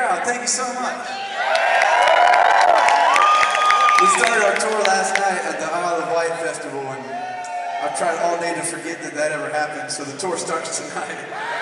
crowd. Thank you so much. We started our tour last night at the Isle of Wight Festival, and I've tried all day to forget that that ever happened, so the tour starts tonight.